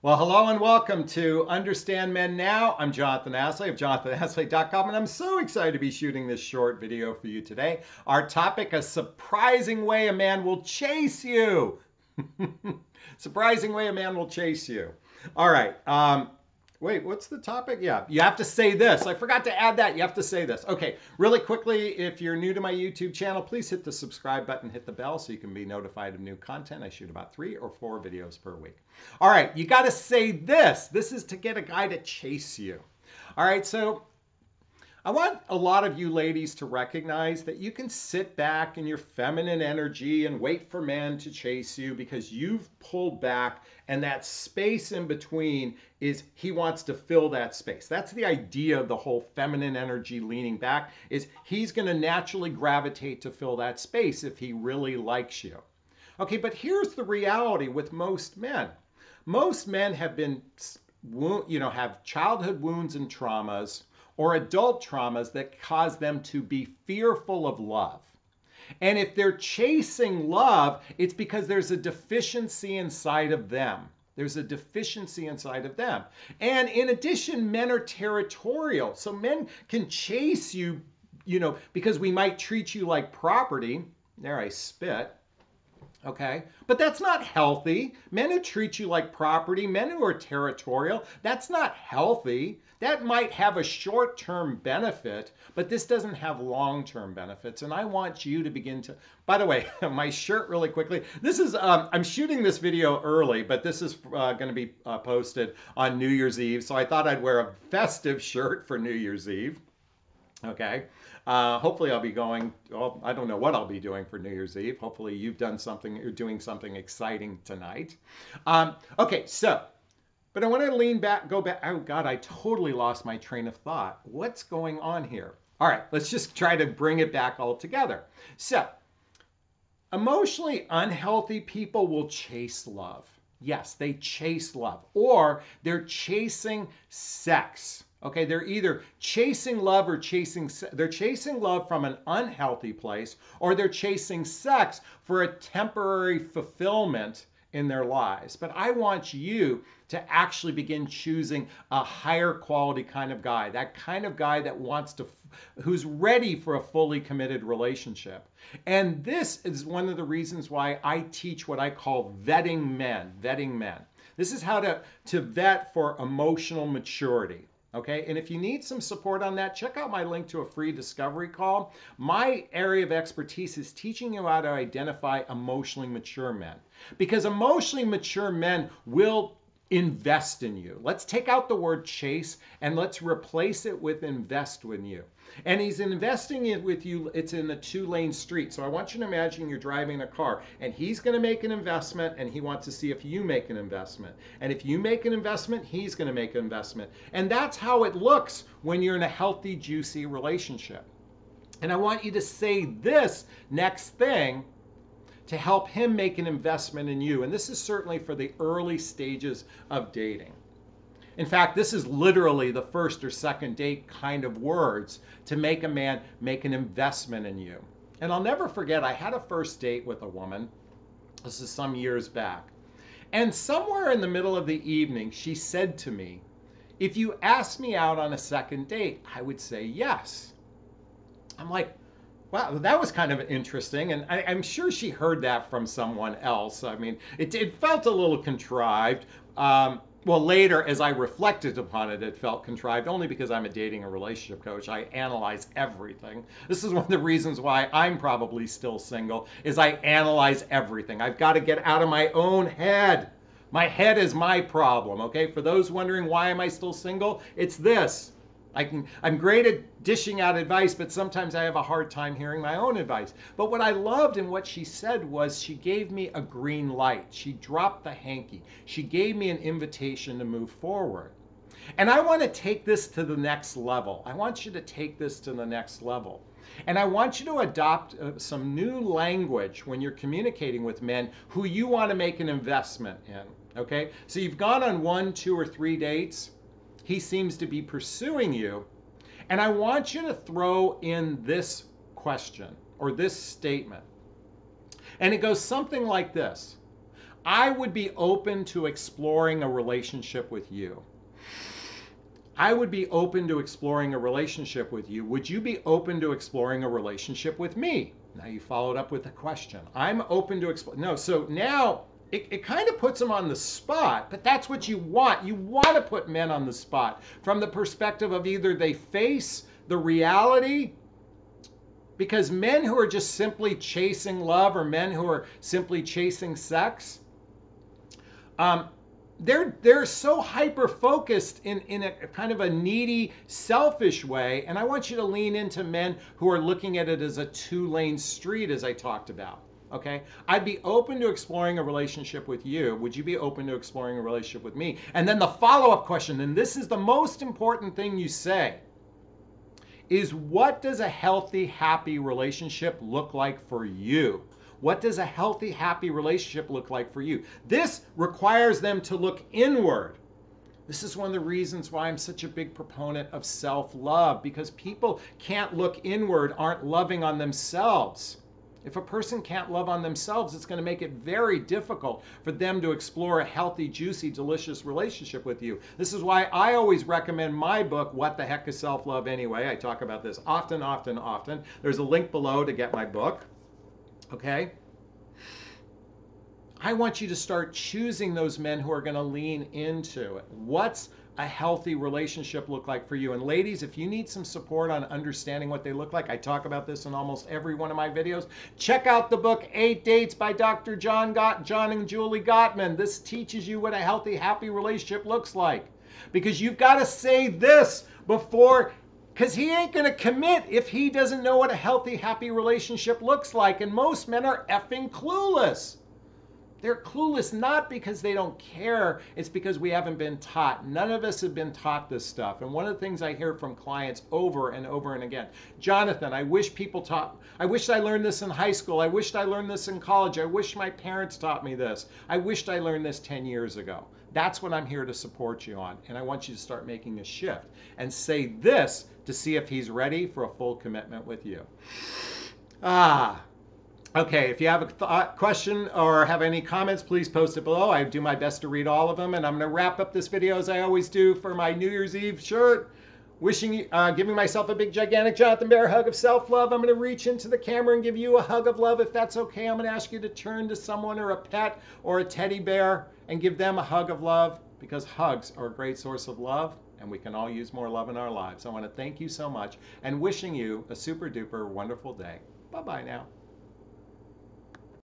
Well, hello and welcome to Understand Men Now. I'm Jonathon Aslay of jonathonaslay.com, and I'm so excited to be shooting this short video for you today. Our topic a surprising way a man will chase you. surprising way a man will chase you. All right. Um, Wait, what's the topic? Yeah, you have to say this. I forgot to add that. You have to say this. Okay, really quickly, if you're new to my YouTube channel, please hit the subscribe button, hit the bell so you can be notified of new content. I shoot about three or four videos per week. All right, you got to say this. This is to get a guy to chase you. All right, so I want a lot of you ladies to recognize that you can sit back in your feminine energy and wait for men to chase you because you've pulled back and that space in between is he wants to fill that space. That's the idea of the whole feminine energy leaning back is he's going to naturally gravitate to fill that space if he really likes you. Okay, but here's the reality with most men. Most men have been you know have childhood wounds and traumas or adult traumas that cause them to be fearful of love. And if they're chasing love, it's because there's a deficiency inside of them. There's a deficiency inside of them. And in addition, men are territorial. So men can chase you, you know, because we might treat you like property. There I spit. Okay? But that's not healthy. Men who treat you like property, men who are territorial, that's not healthy. That might have a short term benefit, but this doesn't have long term benefits. And I want you to begin to, by the way, my shirt really quickly. This is, um, I'm shooting this video early, but this is uh, going to be uh, posted on New Year's Eve. So I thought I'd wear a festive shirt for New Year's Eve. Okay. Uh, hopefully, I'll be going. Well, I don't know what I'll be doing for New Year's Eve. Hopefully, you've done something. You're doing something exciting tonight. Um, okay, so, but I want to lean back, go back. Oh God, I totally lost my train of thought. What's going on here? All right, let's just try to bring it back all together. So, emotionally unhealthy people will chase love. Yes, they chase love, or they're chasing sex. Okay, they're either chasing love or chasing they're chasing love from an unhealthy place or they're chasing sex for a temporary fulfillment in their lives. But I want you to actually begin choosing a higher quality kind of guy, that kind of guy that wants to who's ready for a fully committed relationship. And this is one of the reasons why I teach what I call vetting men, vetting men. This is how to to vet for emotional maturity. Okay, and if you need some support on that, check out my link to a free discovery call. My area of expertise is teaching you how to identify emotionally mature men because emotionally mature men will invest in you. Let's take out the word chase and let's replace it with invest in you. And he's investing it with you, it's in a two lane street. So I want you to imagine you're driving a car and he's going to make an investment and he wants to see if you make an investment. And if you make an investment, he's going to make an investment. And that's how it looks when you're in a healthy, juicy relationship. And I want you to say this next thing to help him make an investment in you. And this is certainly for the early stages of dating. In fact, this is literally the first or second date kind of words to make a man make an investment in you. And I'll never forget, I had a first date with a woman. This is some years back. And somewhere in the middle of the evening, she said to me, If you asked me out on a second date, I would say yes. I'm like, Wow, that was kind of interesting, and I, am sure she heard that from someone else. I mean, it, it felt a little contrived. Um, well, later, as I reflected upon it, it felt contrived only because I'm a dating and relationship coach. I analyze everything. This is one of the reasons why I'm probably still single, is I analyze everything. I've got to get out of my own head. My head is my problem, okay? For those wondering why am I still single, it's this. I can, I'm great at dishing out advice, but sometimes I have a hard time hearing my own advice. But what I loved and what she said was she gave me a green light. She dropped the hanky. She gave me an invitation to move forward. And I want to take this to the next level. I want you to take this to the next level. And I want you to adopt uh, some new language when you're communicating with men who you want to make an investment in. Okay? So you've gone on one, two, or three dates he seems to be pursuing you. And I want you to throw in this question or this statement. And it goes something like this I would be open to exploring a relationship with you. I would be open to exploring a relationship with you. Would you be open to exploring a relationship with me? Now you followed up with a question. I'm open to explore. No, so now it, it kind of puts them on the spot, but that's what you want. You want to put men on the spot from the perspective of either they face the reality because men who are just simply chasing love or men who are simply chasing sex, um, they're they're so hyper focused in in a kind of a needy selfish way and i want you to lean into men who are looking at it as a two lane street as i talked about okay i'd be open to exploring a relationship with you would you be open to exploring a relationship with me and then the follow up question and this is the most important thing you say is what does a healthy happy relationship look like for you what does a healthy, happy relationship look like for you? This requires them to look inward. This is one of the reasons why I'm such a big proponent of self love because people can't look inward, aren't loving on themselves. If a person can't love on themselves, it's going to make it very difficult for them to explore a healthy, juicy, delicious relationship with you. This is why I always recommend my book, What the Heck is Self Love Anyway? I talk about this often, often, often. There's a link below to get my book. Okay? I want you to start choosing those men who are going to lean into it. What's a healthy relationship look like for you? And ladies, if you need some support on understanding what they look like, I talk about this in almost every one of my videos. Check out the book Eight Dates by Dr. John Got John and Julie Gottman. This teaches you what a healthy, happy relationship looks like. Because you've got to say this before because he ain't going to commit if he doesn't know what a healthy, happy relationship looks like. And most men are effing clueless. They're clueless not because they don't care, it's because we haven't been taught. None of us have been taught this stuff. And one of the things I hear from clients over and over and again Jonathon, I wish people taught, I wish I learned this in high school. I wished I learned this in college. I wish my parents taught me this. I wished I learned this 10 years ago. That's what I'm here to support you on. And I want you to start making a shift and say this to see if he's ready for a full commitment with you. Ah, Okay, if you have a thought, question or have any comments, please post it below. I do my best to read all of them, and I'm going to wrap up this video as I always do for my New Year's Eve shirt. Wishing, uh, giving myself a big, gigantic Jonathon Bear hug of self-love. I'm going to reach into the camera and give you a hug of love. If that's okay, I'm going to ask you to turn to someone or a pet or a teddy bear and give them a hug of love because hugs are a great source of love and we can all use more love in our lives. I want to thank you so much and wishing you a super duper wonderful day. Bye-bye now.